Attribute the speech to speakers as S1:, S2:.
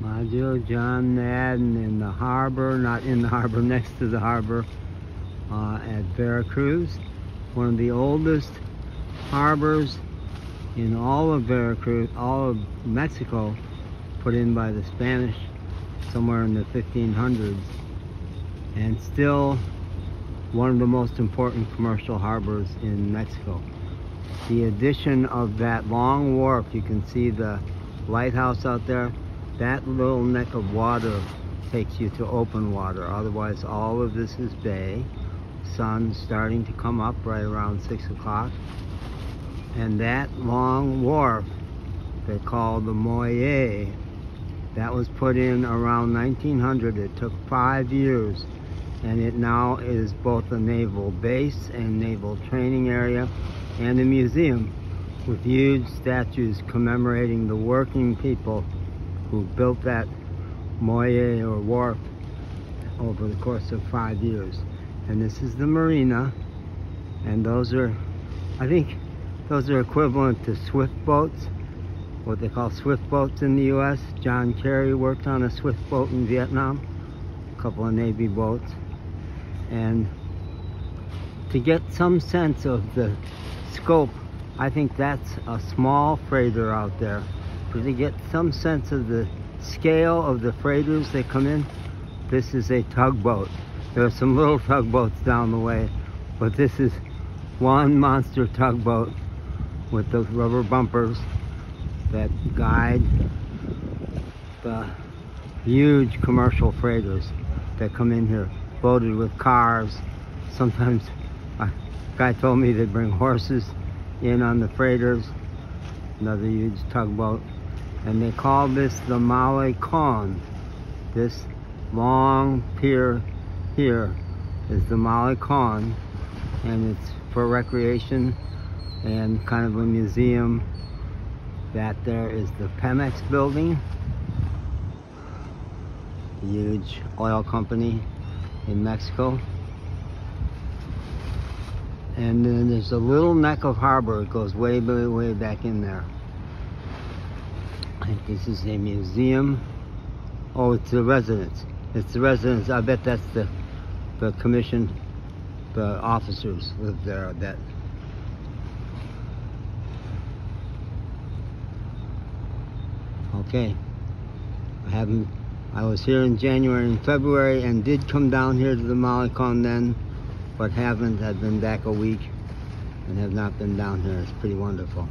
S1: Majo John Madden in the harbor, not in the harbor, next to the harbor uh, at Veracruz. One of the oldest harbors in all of Veracruz, all of Mexico, put in by the Spanish somewhere in the 1500s. And still one of the most important commercial harbors in Mexico. The addition of that long wharf, you can see the lighthouse out there, that little neck of water takes you to open water. Otherwise, all of this is bay. Sun starting to come up right around 6 o'clock. And that long wharf they call the Muelle, that was put in around 1900. It took five years and it now is both a naval base and naval training area and a museum with huge statues commemorating the working people who built that Muelle or wharf over the course of five years. And this is the marina. And those are, I think, those are equivalent to swift boats, what they call swift boats in the U.S. John Kerry worked on a swift boat in Vietnam, a couple of Navy boats. And to get some sense of the scope, I think that's a small freighter out there to get some sense of the scale of the freighters that come in, this is a tugboat. There are some little tugboats down the way, but this is one monster tugboat with those rubber bumpers that guide the huge commercial freighters that come in here, loaded with cars. Sometimes a guy told me they bring horses in on the freighters, another huge tugboat and they call this the Malecon. This long pier here is the Malecon and it's for recreation and kind of a museum. That there is the Pemex building, huge oil company in Mexico. And then there's a little neck of harbor. It goes way, way, way back in there. This is a museum. Oh, it's the residence. It's the residence. I bet that's the the commission, the officers live there. I bet. Okay. I haven't. I was here in January and February and did come down here to the Malecon then, but haven't. I've been back a week and have not been down here. It's pretty wonderful.